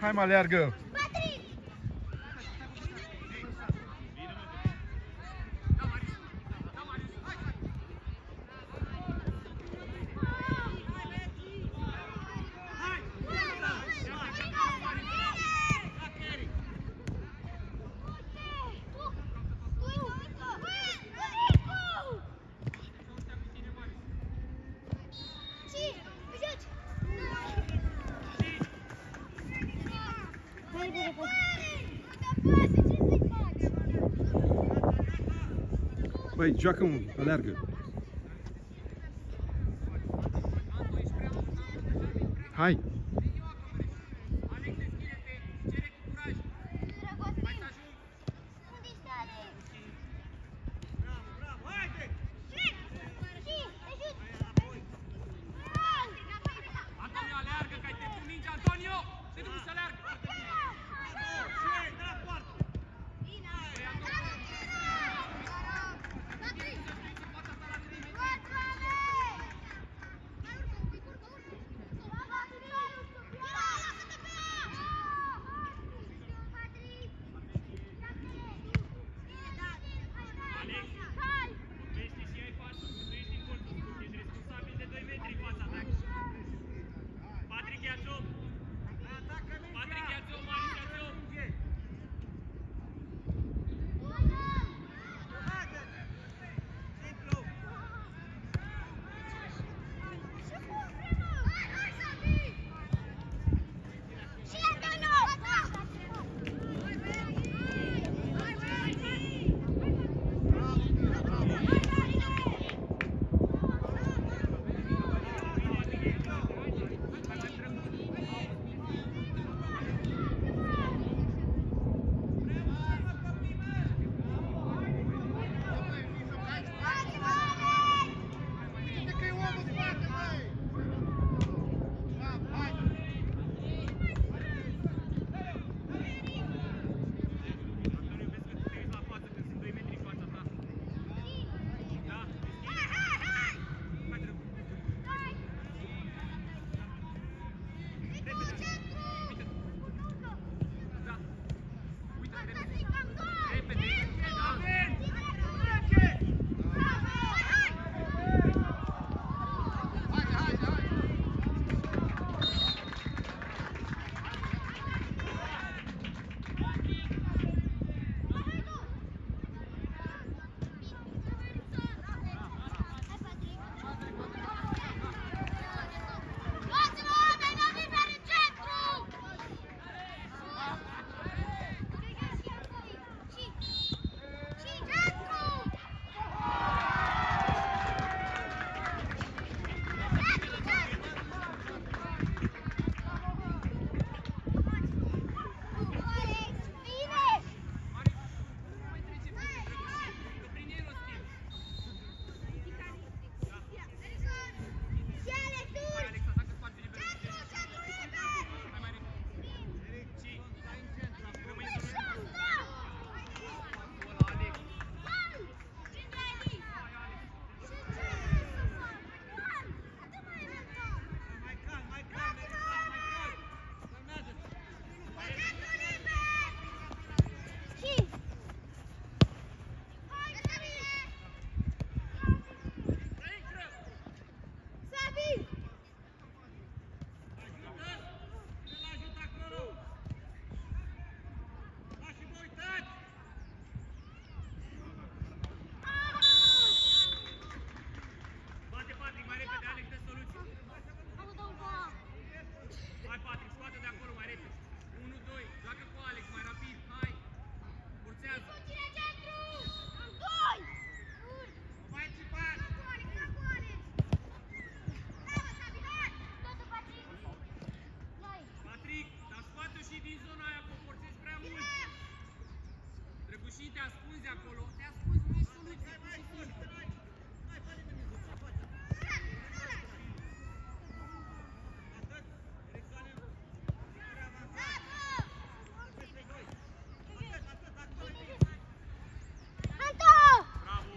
Hai mai leargă! Aí, Jacão, alerga.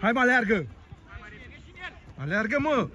Hai mă, aleargă! Aleargă, mă!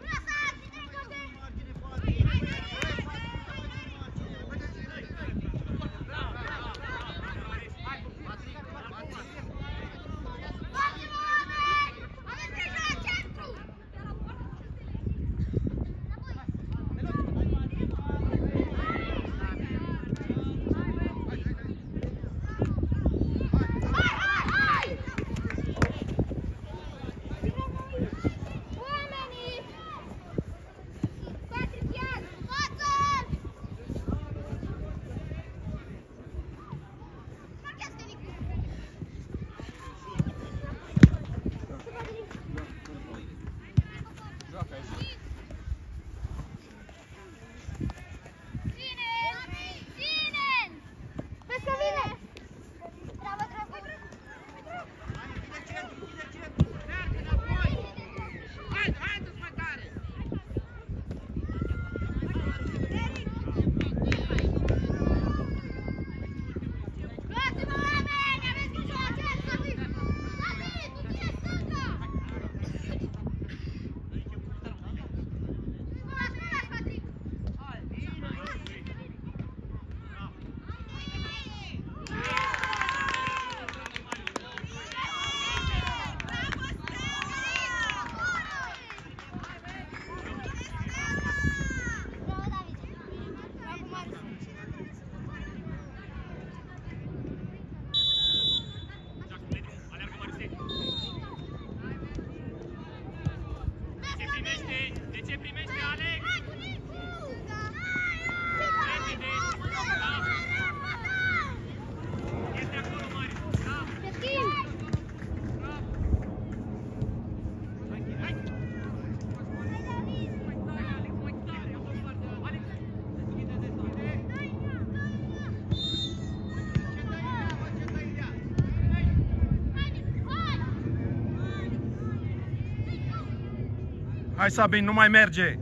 hai să abin, nu mai merge!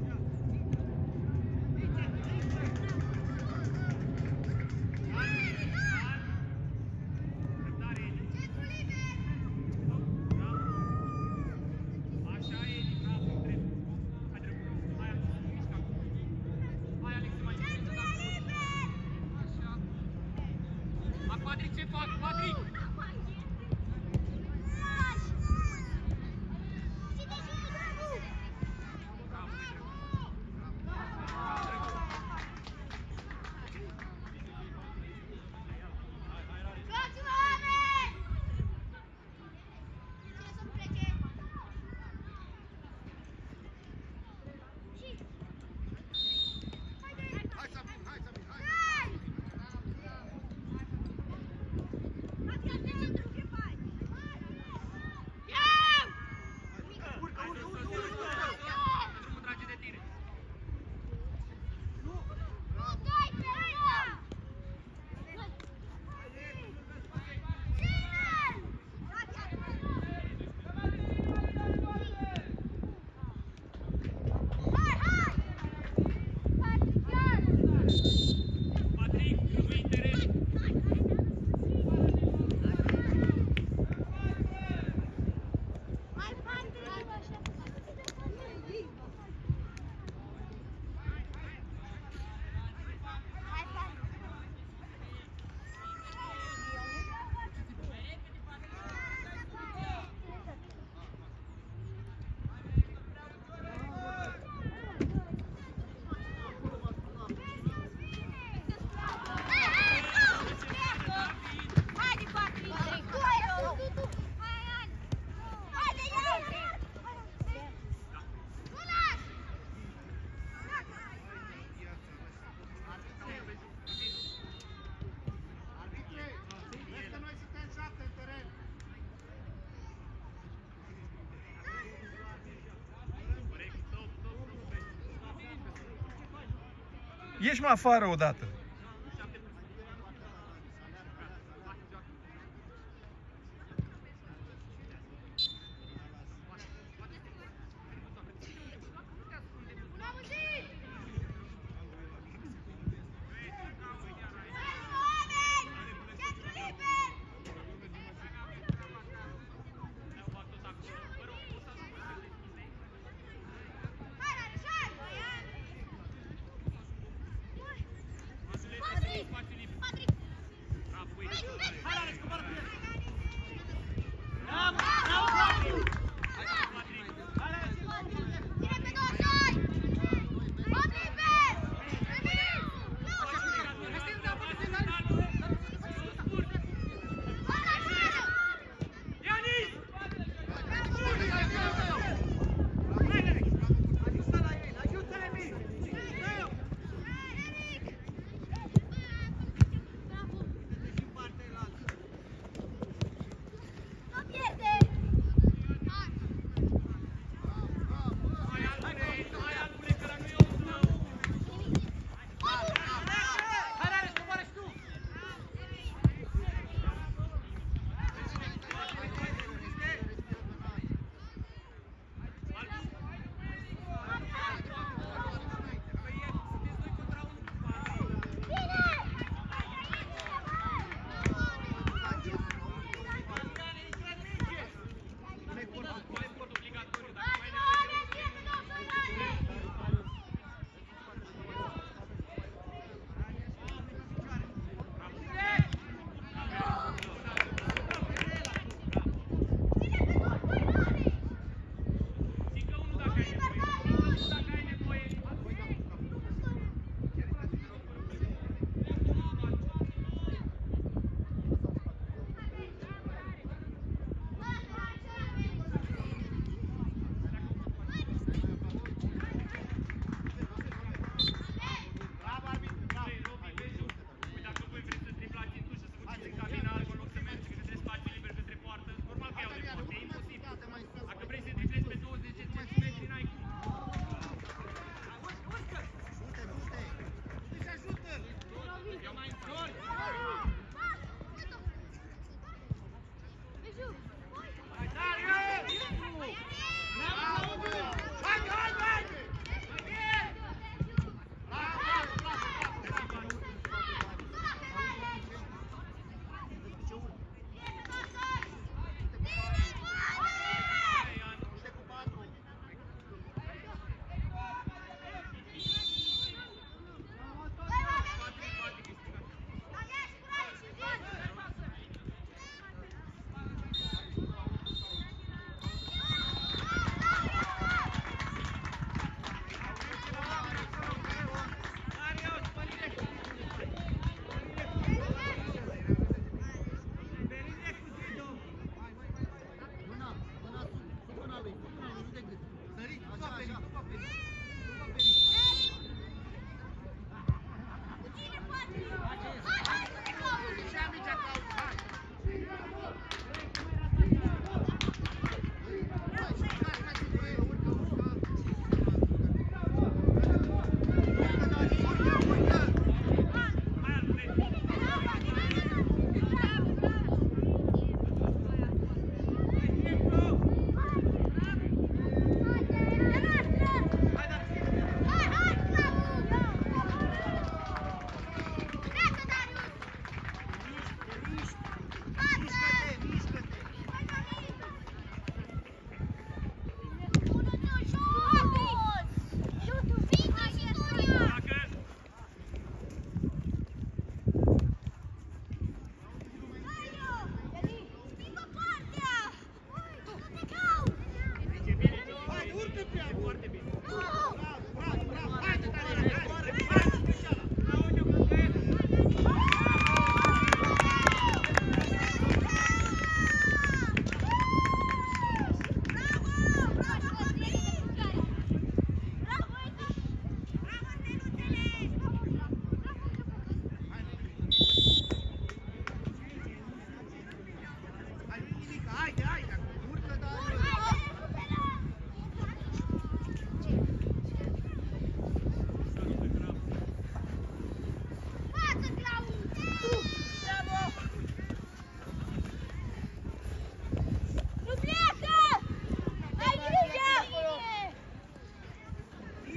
Ieși mă afară odată.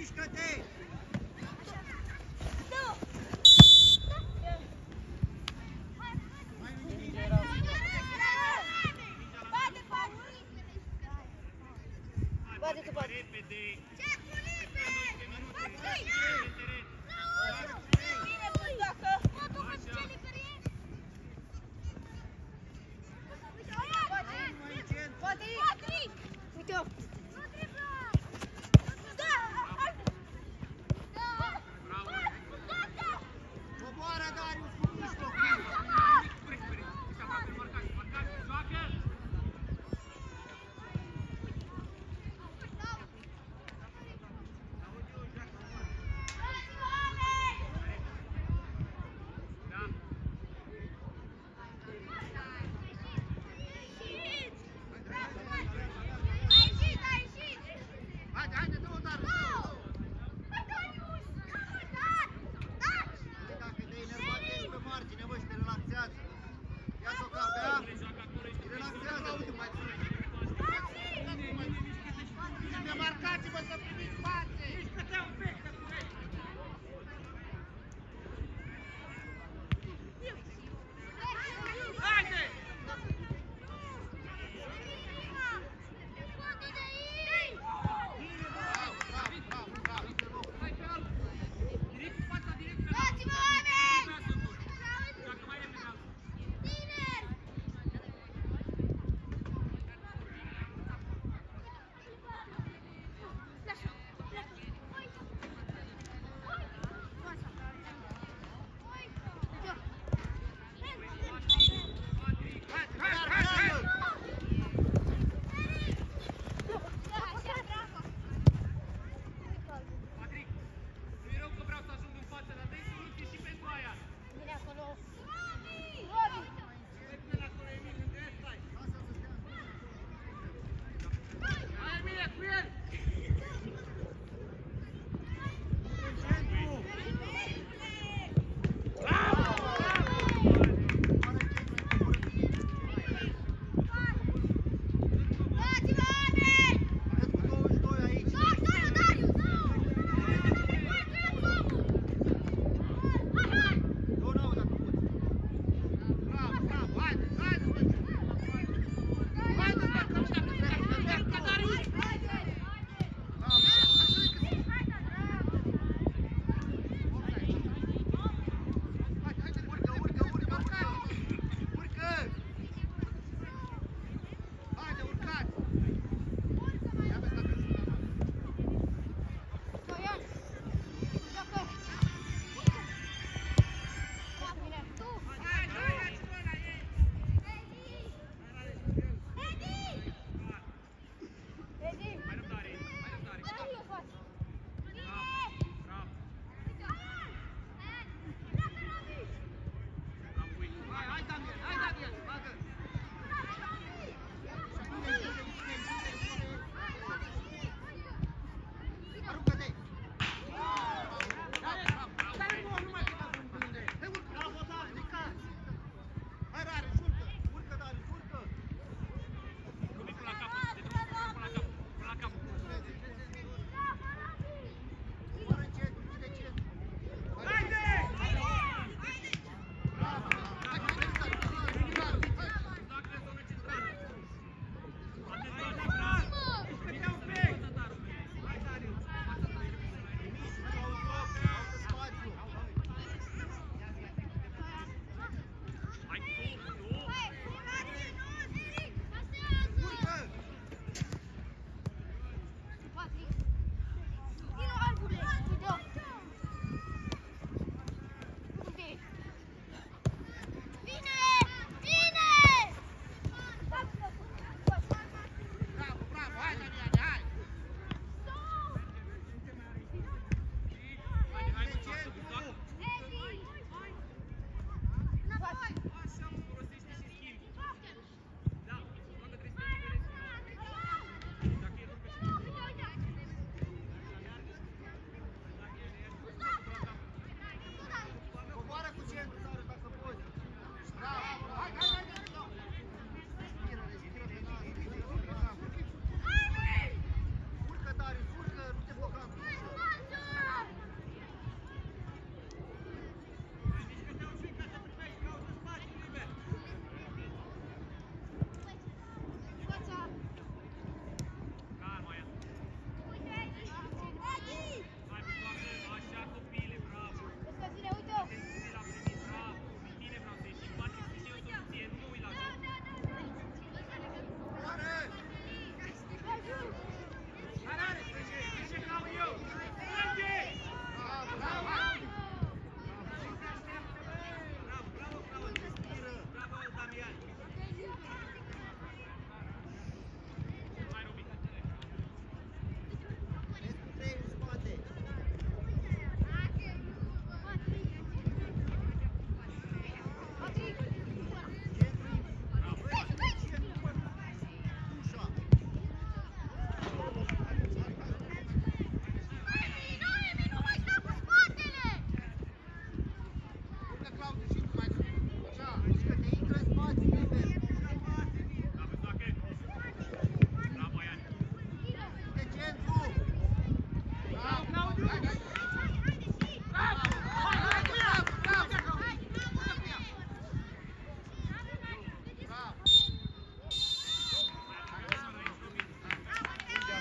Biscoteiro!